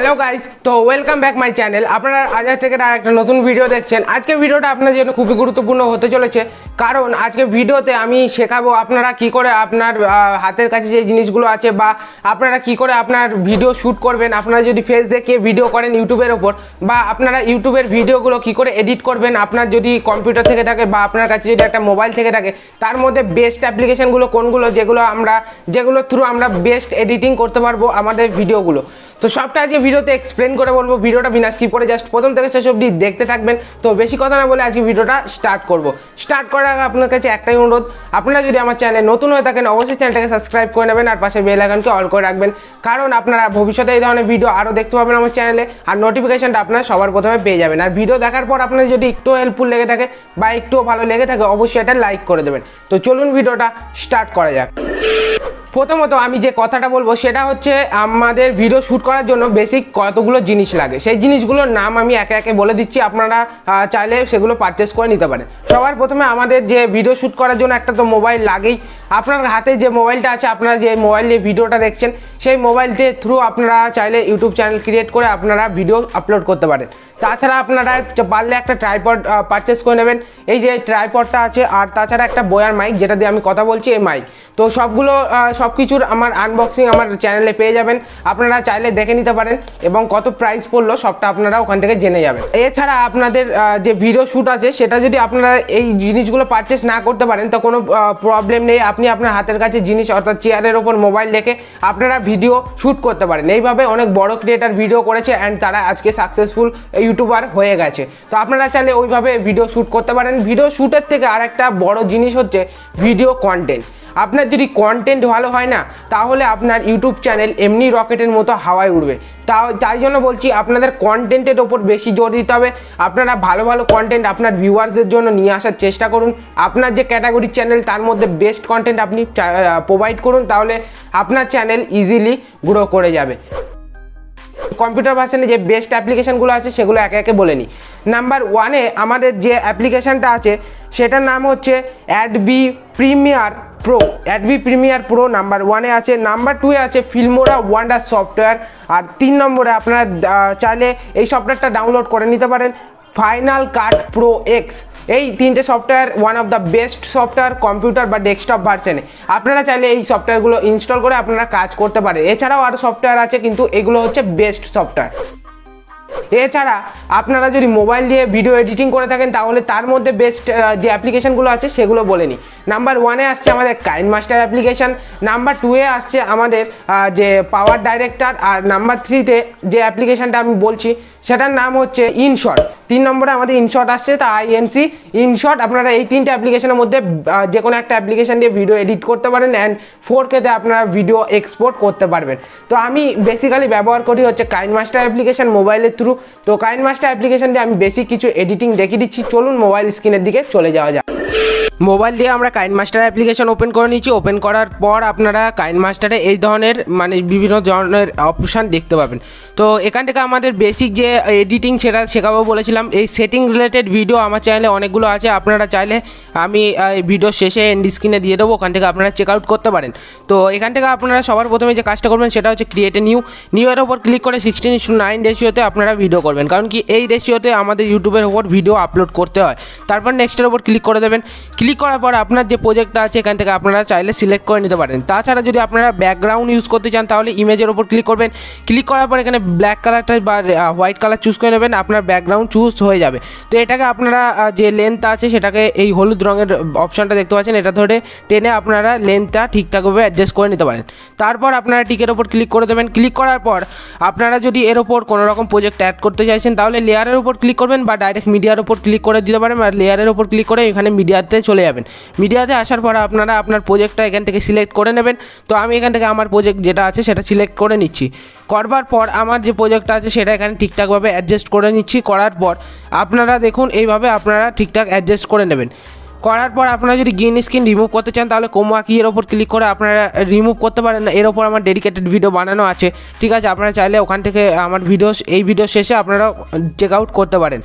Hello guys তো welcome back my channel আপনারা আজ থেকে আর একটা নতুন ভিডিও দেখছেন। আজকে ভিডিওটা আপনার জন্য খুবই গুরুত্বপূর্ণ হতে চলেছে। কারণ আজকে ভিডিওতে আমি শেখাবো আপনারা কি করে আপনার হাতের কাছে যে জিনিসগুলো আছে বা আপনারা কি করে আপনার ভিডিও শ্যুট করবেন। আপনারা যদি ফেস দেখে ভিডিও করেন ইউটিউবের ওপর বা আপনারা ইউটিউবের ভিডিওগুলো কি করে এডিট করবেন, আপনার যদি কম্পিউটার থেকে থাকে বা আপনার কাছে যদি একটা মোবাইল থেকে থাকে, তার মধ্যে বেস্ট অ্যাপ্লিকেশনগুলো কোনগুলো, যেগুলো আমরা, যেগুলো থ্রু আমরা বেস্ট এডিটিং করতে পারব আমাদের ভিডিওগুলো তো সবটা আজকে ভিডিওতে এক্সপ্লেন করে বলব। ভিডিওটা বিনা স্কিপ করে জাস্ট প্রথম থেকে শেষ অবধি দেখতে থাকবেন। তো বেশি কথা না বলে আজকে ভিডিওটা স্টার্ট করব। স্টার্ট করার আগে আপনার কাছে একটাই অনুরোধ, আপনারা যদি আমার চ্যানেলে নতুন হয়ে থাকেন, অবশ্যই চ্যানেলটাকে সাবস্ক্রাইব করে নেবেন আর পাশে বেল আইকনকে অল করে রাখবেন। কারণ আপনারা ভবিষ্যতে এই ধরনের ভিডিও আরও দেখতে পাবেন আমার চ্যানেলে আর নোটিফিকেশনটা আপনারা সবার প্রথমে পেয়ে যাবেন। আর ভিডিও দেখার পর আপনার যদি একটু হেল্পফুল লেগে থাকে বা একটু ভালো লেগে থাকে, অবশ্যই এটা লাইক করে দেবেন। তো চলুন ভিডিওটা স্টার্ট করা যাক। প্রথমত আমি যে কথাটা বলব, সেটা হচ্ছে আমাদের ভিডিও শ্যুট করার জন্য বেসিক কতগুলো জিনিস লাগে। সেই জিনিসগুলোর নাম আমি একে একে বলে দিচ্ছি, আপনারা চাইলে সেগুলো পারচেস করে নিতে পারেন। সবার প্রথমে আমাদের যে ভিডিও শ্যুট করার জন্য একটা তো মোবাইল লাগেই। আপনার হাতে যে মোবাইলটা আছে, আপনারা যে মোবাইল নিয়ে ভিডিওটা দেখছেন, সেই মোবাইলটির থ্রু আপনারা চাইলে ইউটিউব চ্যানেল ক্রিয়েট করে আপনারা ভিডিও আপলোড করতে পারেন। তাছাড়া আপনারা পারলে একটা ট্রাইপড পারচেস করে নেবেন। এই যে ট্রাইপডটা আছে, আর তাছাড়া একটা বয়ার মাইক যেটা দিয়ে আমি কথা বলছি, এই মাইক তো সবগুলো সব কিছুর আমার আনবক্সিং আমার চ্যানেলে পেয়ে যাবেন। আপনারা চাইলে দেখে নিতে পারেন এবং কত প্রাইস পড়ল, সবটা আপনারা ওখান থেকে জেনে যাবেন। এছাড়া আপনাদের যে ভিডিও শ্যুট আছে, সেটা যদি আপনারা এই জিনিসগুলো পারচেস না করতে পারেন, তো কোনো প্রবলেম নেই। আপনি আপনার হাতের কাছে জিনিস অর্থাৎ চেয়ারের ওপর মোবাইল রেখে আপনারা ভিডিও শ্যুট করতে পারেন। এইভাবে অনেক বড় ক্রিয়েটার ভিডিও করেছে অ্যান্ড তারা আজকে সাকসেসফুল ইউটিউবার হয়ে গেছে। তো আপনারা চাইলে ওইভাবে ভিডিও শ্যুট করতে পারেন। ভিডিও শ্যুটের থেকে আর একটা বড় জিনিস হচ্ছে ভিডিও কন্টেন্ট আপনার যদি কন্টেন্ট ভালো হয় না, তাহলে আপনার ইউটিউব চ্যানেল এমনি রকেটের মতো হাওয়ায় উঠবে তাও, তাই জন্য বলছি, আপনাদের কন্টেন্টের ওপর বেশি জোর দিতে হবে। আপনারা ভালো ভালো কন্টেন্ট আপনার ভিউয়ার্সদের জন্য নিয়ে আসার চেষ্টা করুন। আপনার যে ক্যাটাগরির চ্যানেল তার মধ্যে বেস্ট কন্টেন্ট আপনি প্রোভাইড করুন, তাহলে আপনার চ্যানেল ইজিলি গ্রো করে যাবে। কম্পিউটার ভার্সনে যে বেস্ট অ্যাপ্লিকেশনগুলো আছে, সেগুলো একে একে বলে নিই। নাম্বার ওয়ানে আমাদের যে অ্যাপ্লিকেশানটা আছে সেটার নাম হচ্ছে Adobe Premiere Pro Adobe Premiere Pro number ওয়ানে আছে। নাম্বার টুয়ে আছে ফিল্মোরা ওয়ান্ডার সফটওয়্যার আর তিন নম্বরে আপনারা চাইলে এই সফটওয়্যারটা ডাউনলোড করে নিতে পারেন ফাইনাল কাট প্রো এক্স এই তিনটে software one of the best software computer বা ডেস্কটপ ভার্সনে আপনারা চাইলে এই সফটওয়্যারগুলো ইনস্টল করে আপনারা কাজ করতে পারেন। এছাড়াও আরও সফটওয়্যার আছে, কিন্তু এগুলো হচ্ছে বেস্ট সফটওয়্যার এছাড়া আপনারা যদি মোবাইল দিয়ে ভিডিও এডিটিং করে থাকেন, তাহলে তার মধ্যে বেস্ট যে অ্যাপ্লিকেশানগুলো আছে, সেগুলো বলে নিই। নাম্বার ওয়ানে আসছে আমাদের কাইন মাস্টার অ্যাপ্লিকেশান নাম্বার টুয়ে আসছে আমাদের যে পাওয়ার ডাইরেক্টর আর নাম্বার থ্রিতে যে অ্যাপ্লিকেশানটা আমি বলছি সেটার নাম হচ্ছে ইনশট তিন নম্বরে আমাদের ইনশট আসছে, তা আইএনসি ইনশট আপনারা এই তিনটে অ্যাপ্লিকেশনের মধ্যে যে কোনো একটা অ্যাপ্লিকেশান দিয়ে ভিডিও এডিট করতে পারেন অ্যান্ড ফোর কেতে আপনারা ভিডিও এক্সপোর্ট করতে পারবেন। তো আমি বেসিক্যালি ব্যবহার করি হচ্ছে কাইন মাস্টার অ্যাপ্লিকেশান মোবাইলের থ্রু তো কাইন মাস্টার অ্যাপ্লিকেশন দিয়ে আমি বেশি কিছু এডিটিং দেখিয়ে দিচ্ছি। চলুন মোবাইল স্ক্রিনের দিকে চলে যাওয়া যাক। মোবাইল দিয়ে আমরা কাইন মাস্টার অ্যাপ্লিকেশন ওপেন করে নিচ্ছি ওপেন করার পর আপনারা কাইন মাস্টারে এই ধরনের মানে বিভিন্ন ধরনের অপশান দেখতে পাবেন। তো এখান থেকে আমাদের বেসিক যে এডিটিং সেটা শেখাবো বলেছিলাম। এই সেটিং রিলেটেড ভিডিও আমার চ্যানেলে অনেকগুলো আছে। আপনারা চাইলে আমি ভিডিও শেষে এন্ড স্ক্রিনে দিয়ে দেবো। ওখান থেকে আপনারা চেক আউট করতে পারেন। তো এখান থেকে আপনারা সবার প্রথমে যে কাজটা করবেন সেটা হচ্ছে ক্রিয়েট এ নিউ নিউ এর ওপর ক্লিক করে সিক্সটিন ইস্টু নাইন রেশিওতে আপনারা ভিডিও করবেন। কারণ কি এই রেশিওতে আমাদের ইউটিউবের ওপর ভিডিও আপলোড করতে হয়। তারপর নেক্সটের ওপর ক্লিক করে দেবেন। ক্লিক করার পর আপনার যে প্রজেক্টটা আছে, এখান থেকে আপনারা চাইলে সিলেক্ট করে নিতে পারেন। তাছাড়া যদি আপনারা ব্যাকগ্রাউন্ড ইউজ করতে চান, তাহলে ইমেজের ওপর ক্লিক করবেন। ক্লিক করার পর এখানে ব্ল্যাক কালারটা বা হোয়াইট কালার চুজ করে নেবেন, আপনার ব্যাকগ্রাউন্ড চুজ হয়ে যাবে। তো এটাকে আপনারা যে লেন্থ আছে, সেটাকে এই হলুদ রঙের অপশানটা দেখতে পাচ্ছেন, এটা ধরে টেনে আপনারা লেন্থটা ঠিকঠাকভাবে অ্যাডজাস্ট করে নিতে পারেন। তারপর আপনারা টিকের ওপর ক্লিক করে দেবেন। ক্লিক করার পর আপনারা যদি এর ওপর কোনো রকম প্রজেক্ট অ্যাড করতে চাইছেন, তাহলে লেয়ারের ওপর ক্লিক করবেন বা ডাইরেক্ট মিডিয়ার ওপর ক্লিক করে দিতে পারেন। আর লেয়ারের ওপর ক্লিক করে এখানে মিডিয়াতে চলে যাবেন। মিডিয়াতে আসার পর আপনারা আপনার প্রজেক্টটা এখান থেকে সিলেক্ট করে নেবেন। তো আমি এখান থেকে আমার প্রজেক্ট যেটা আছে সেটা সিলেক্ট করে নিচ্ছি। করবার পর আমার যে প্রজেক্টটা আছে সেটা এখানে ঠিকঠাকভাবে অ্যাডজাস্ট করে নিচ্ছি। করার পর আপনারা দেখুন, এইভাবে আপনারা ঠিকঠাক অ্যাডজাস্ট করে নেবেন। করার পর আপনারা যদি গ্রিন স্ক্রিন রিমুভ করতে চান, তাহলে কোমা কি এর ওপর ক্লিক করে আপনারা রিমুভ করতে পারেন এর ওপর আমার ডেডিকেটেড ভিডিও বানানো আছে। ঠিক আছে, আপনারা চাইলে ওখান থেকে আমার ভিডিও এই ভিডিও শেষে আপনারা চেক আউট করতে পারেন।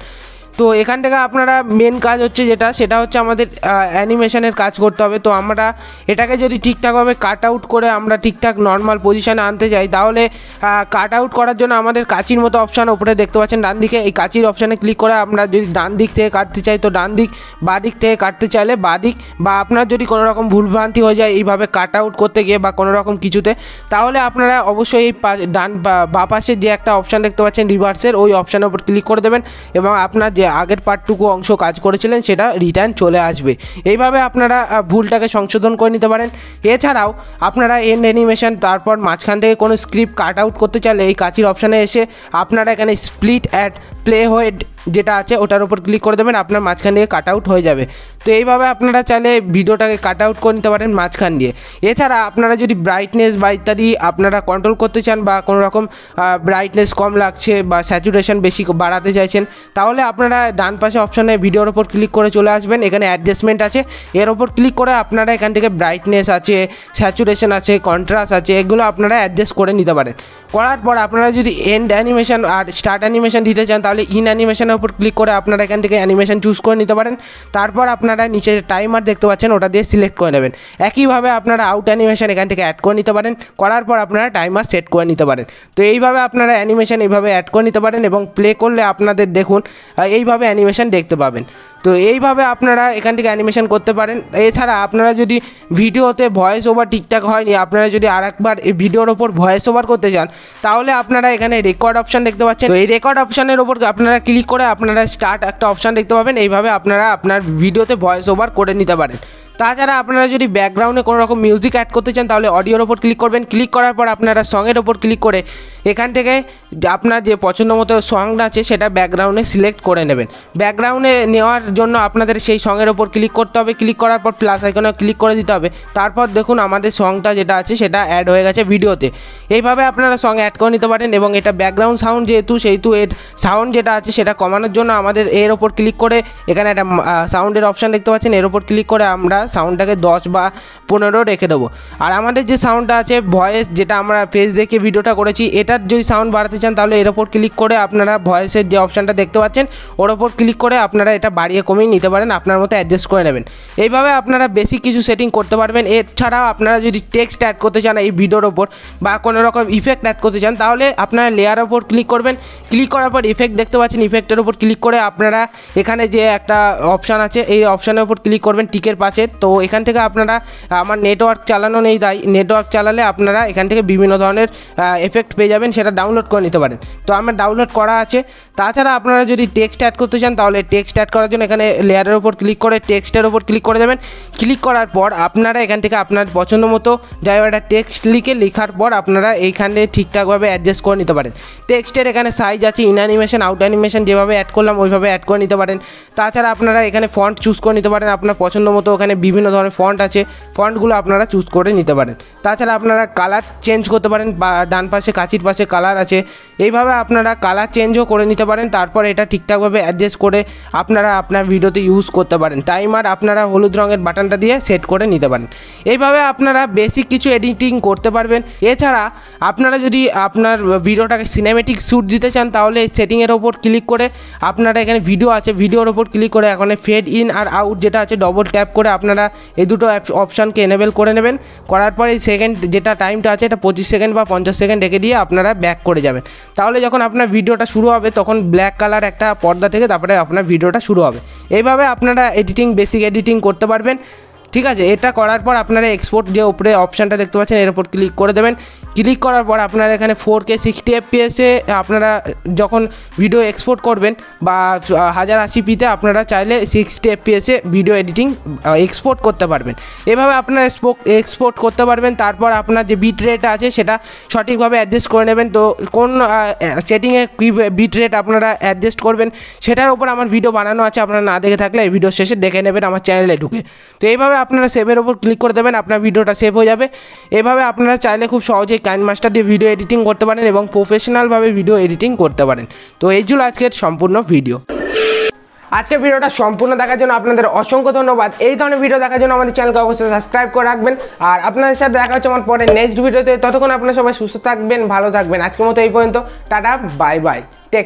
তো এখান থেকে আপনারা মেন কাজ হচ্ছে যেটা, সেটা হচ্ছে আমাদের অ্যানিমেশনের কাজ করতে হবে। তো আমরা এটাকে যদি ঠিকঠাকভাবে কাট আউট করে আমরা ঠিকঠাক নর্মাল পজিশানে আনতে চাই, তাহলে কাট আউট করার জন্য আমাদের কাচির মতো অপশান ওপরে দেখতে পাচ্ছেন। ডান দিকে এই কাচির অপশানে ক্লিক করে আমরা যদি ডান দিক থেকে কাটতে চাই, তো ডান দিক, বা দিক থেকে কাটতে চাইলে বা দিক, বা আপনার যদি কোনো রকম ভুলভ্রান্তি হয়ে যায় এইভাবে কাট আউট করতে গিয়ে বা কোনো রকম কিছুতে, তাহলে আপনারা অবশ্যই এই ডান বা- পাশে যে একটা অপশান দেখতে পাচ্ছেন রিভার্সের ওই অপশানের উপর ক্লিক করে দেবেন এবং আপনার যে আগের পার্টটুকু অংশ কাজ করেছিলেন সেটা রিটার্ন চলে আসবে। এইভাবে আপনারা ভুলটাকে সংশোধন করে নিতে পারেন। এছাড়াও আপনারা এন্ড অ্যানিমেশন তারপর মাঝখান থেকে কোনো স্ক্রিপ্ট কাট আউট করতে চাইলে এই কাচির অপশানে এসে আপনারা এখানে স্প্লিট অ্যাড প্লে হোয়েড যেটা আছে ওটার উপর ক্লিক করে দেবেন, আপনার মাঝখান দিয়ে কাট আউট হয়ে যাবে। তো এইভাবে আপনারা চাইলে ভিডিওটাকে কাট আউট করে নিতে পারেন মাঝখান দিয়ে। এছাড়া আপনারা যদি ব্রাইটনেস বা ইত্যাদি আপনারা কন্ট্রোল করতে চান বা কোনো রকম ব্রাইটনেস কম লাগছে বা স্যাচুরেশন বেশি বাড়াতে চাইছেন, তাহলে আপনারা ডান পাশে অপশানে ভিডিওর ওপর ক্লিক করে চলে আসবেন। এখানে অ্যাডজাস্টমেন্ট আছে। এর ওপর ক্লিক করে আপনারা এখান থেকে ব্রাইটনেস আছে স্যাচুরেশন আছে কন্ট্রাস্ট আছে, এগুলো আপনারা অ্যাডজাস্ট করে নিতে পারেন। করার পর আপনারা যদি এন্ড অ্যানিমেশন আর স্টার্ট অ্যানিমেশন দিতে চান, তাহলে ইন অ্যানিমেশনের উপর ক্লিক করে আপনারা এখান থেকে অ্যানিমেশন চুজ করে নিতে পারেন। তারপর আপনারা নিচে টাইমার দেখতে পাচ্ছেন, ওটা দিয়ে সিলেক্ট করে নেবেন। একইভাবে আপনারা আউট অ্যানিমেশন এখান থেকে অ্যাড করে নিতে পারেন। করার পর আপনারা টাইমার সেট করে নিতে পারেন। তো এইভাবে আপনারা অ্যানিমেশন এইভাবে অ্যাড করে নিতে পারেন এবং প্লে করলে আপনাদের দেখুন এইভাবে অ্যানিমেশন দেখতে পাবেন। তো এইভাবে আপনারা এখান থেকে অ্যানিমেশন করতে পারেন। এছাড়া আপনারা যদি ভিডিওতে ভয়েস ওভার ঠিকঠাক হয়নি, আপনারা যদি আর একবার এই ভিডিওর ওপর ভয়েস ওভার করতে চান, তাহলে আপনারা এখানে রেকর্ড অপশান দেখতে পাচ্ছেন। তো এই রেকর্ড অপশানের ওপর আপনারা ক্লিক করে আপনারা স্টার্ট একটা অপশান দেখতে পাবেন। এইভাবে আপনারা আপনার ভিডিওতে ভয়েস ওভার করে নিতে পারেন। তাছাড়া আপনারা যদি ব্যাকগ্রাউন্ডে কোনো রকম মিউজিক অ্যাড করতে চান, তাহলে অডিওর ওপর ক্লিক করবেন। ক্লিক করার পর আপনারা সঙের ওপর ক্লিক করে এখান থেকে আপনার যে পছন্দ মতো সংটা আছে, সেটা ব্যাকগ্রাউন্ডে সিলেক্ট করে নেবেন। ব্যাকগ্রাউন্ডে নেওয়ার জন্য আপনাদের সেই সঙের ওপর ক্লিক করতে হবে। ক্লিক করার পর প্লাস আইকনে ক্লিক করে দিতে হবে। তারপর দেখুন আমাদের সংটা যেটা আছে, সেটা অ্যাড হয়ে গেছে ভিডিওতে এইভাবে আপনারা সং অ্যাড করে নিতে পারেন এবং এটা ব্যাকগ্রাউন্ড সাউন্ড যেহেতু, সেহেতু এর সাউন্ড যেটা আছে, সেটা কমানোর জন্য আমাদের এর ওপর ক্লিক করে এখানে একটা সাউন্ডের অপশান দেখতে পাচ্ছেন। এর ওপর ক্লিক করে আমরা সাউন্ডটাকে দশ বা পনেরো রেখে দেবো। আর আমাদের যে সাউন্ডটা আছে ভয়েস যেটা আমরা ফেস দেখে ভিডিওটা করেছি, এটার যদি সাউন্ড বাড়াতে চান, তাহলে এর ওপর ক্লিক করে আপনারা ভয়েসের যে অপশানটা দেখতে পাচ্ছেন, ওর ওপর ক্লিক করে আপনারা এটা বাড়িয়ে কমিয়ে নিতে পারেন, আপনার মতো অ্যাডজাস্ট করে নেবেন। এইভাবে আপনারা বেশি কিছু সেটিং করতে পারবেন। এছাড়াও আপনারা যদি টেক্সট অ্যাড করতে চান এই ভিডিওর ওপর, বা কোনো রকম ইফেক্ট অ্যাড করতে চান, তাহলে আপনারা লেয়ার ওপর ক্লিক করবেন। ক্লিক করার পর ইফেক্ট দেখতে পাচ্ছেন ইফেক্টের ওপর ক্লিক করে আপনারা এখানে যে একটা অপশান আছে, এই অপশানের ওপর ক্লিক করবেন টিকের পাশে তো এখান থেকে আপনারা, আমার নেটওয়ার্ক চালানো নেই তাই নেটওয়ার্ক চালালে আপনারা এখান থেকে বিভিন্ন ধরনের এফেক্ট পেয়ে যাবেন, সেটা ডাউনলোড করে নিতে পারেন। তো আমার ডাউনলোড করা আছে। তাছাড়া আপনারা যদি টেক্সট অ্যাড করতে চান, তাহলে টেক্সট অ্যাড করার জন্য এখানে লেয়ারের ওপর ক্লিক করে টেক্সটের ওপর ক্লিক করে দেবেন ক্লিক করার পর আপনারা এখান থেকে আপনার পছন্দ মতো একটা টেক্সট লিখে লেখার পর আপনারা এইখানে ঠিকঠাকভাবে অ্যাডজাস্ট করে নিতে পারেন। টেক্সটের এখানে সাইজ আছে ইন অ্যানিমেশন আউট অ্যানিমেশন যেভাবে অ্যাড করলাম, ওইভাবে অ্যাড করে নিতে পারেন। তাছাড়া আপনারা এখানে ফন্ট চুজ করে নিতে পারেন, আপনার পছন্দ মতো ওখানে বিভিন্ন ধরনের ফন্ট আছে ফন্টগুলো আপনারা চুজ করে নিতে পারেন। তাছাড়া আপনারা কালার চেঞ্জ করতে পারেন, বা ডান পাশে, কাচির পাশে কালার আছে। এইভাবে আপনারা কালার চেঞ্জও করে নিতে পারেন, তারপর এটা ঠিকঠাকভাবে অ্যাডজাস্ট করে আপনারা আপনার ভিডিওতে ইউজ করতে পারেন। টাইমার আপনারা হলুদ রঙের বাটনটা দিয়ে সেট করে নিতে পারেন। এইভাবে আপনারা বেসিক কিছু এডিটিং করতে পারবেন। এছাড়া আপনারা যদি আপনার ভিডিওটাকে সিনেমেটিক শ্যুট দিতে চান, তাহলে এই সেটিংয়ের ওপর ক্লিক করে আপনারা এখানে ভিডিও আছে ভিডিওর ওপর ক্লিক করে এখানে ফেড ইন আর আউট যেটা আছে ডবল ট্যাপ করে আপনারা এই দুটো অপশানকে এনেবেল করে নেবেন। করার পরে এই সেকেন্ড যেটা টাইমটা আছে, এটা পঁচিশ সেকেন্ড বা পঞ্চাশ সেকেন্ড রেখে দিয়ে আপনারা ব্যাক করে যাবেন। তাহলে যখন আপনার ভিডিওটা শুরু হবে, তখন ব্ল্যাক কালার একটা পর্দা থেকে তারপরে আপনার ভিডিওটা শুরু হবে। এইভাবে আপনারা এডিটিং বেসিক এডিটিং করতে পারবেন। ঠিক আছে? এটা করার পর আপনারা এক্সপোর্ট যে উপরে অপশানটা দেখতে পাচ্ছেন, এর উপর ক্লিক করে দেবেন। ক্লিক করার পর আপনারা এখানে ফোর কে সিক্সটি এফপিএসে আপনারা যখন ভিডিও এক্সপোর্ট করবেন বা হাজার আশি পিতে আপনারা চাইলে সিক্সটি এফপিএসে ভিডিও এডিটিং এক্সপোর্ট করতে পারবেন। এভাবে আপনারা এক্সপোর্ট করতে পারবেন, তারপর আপনার যে বিট রেট আছে সেটা সঠিকভাবে অ্যাডজাস্ট করে নেবেন। তো কোন সেটিংয়ে কী বিট রেট আপনারা অ্যাডজাস্ট করবেন সেটার উপর আমার ভিডিও বানানো আছে, আপনারা না দেখে থাকলে এই ভিডিও শেষে দেখে নেবেন আমার চ্যানেলে ঢুকে। তো এইভাবে আপনারা সেভের ওপর ক্লিক করে দেবেন, আপনার ভিডিওটা সেভ হয়ে যাবে। এভাবে আপনারা চাইলে খুব সহজেই কাইন মাস্টার দিয়ে ভিডিও এডিটিং করতে পারেন এবং প্রফেশনালভাবে ভিডিও এডিটিং করতে পারেন। তো এই ছিল আজকের সম্পূর্ণ ভিডিও আজকের ভিডিওটা সম্পূর্ণ দেখার জন্য আপনাদের অসংখ্য ধন্যবাদ। এই ধরনের ভিডিও দেখার জন্য আমাদের চ্যানেলকে অবশ্যই সাবস্ক্রাইব করে রাখবেন। আর আপনাদের সাথে দেখা হচ্ছে আমার পরে নেক্সট ভিডিওতে ততক্ষণ আপনারা সবাই সুস্থ থাকবেন, ভালো থাকবেন। আজকের মতো এই পর্যন্ত। Tata bye bye take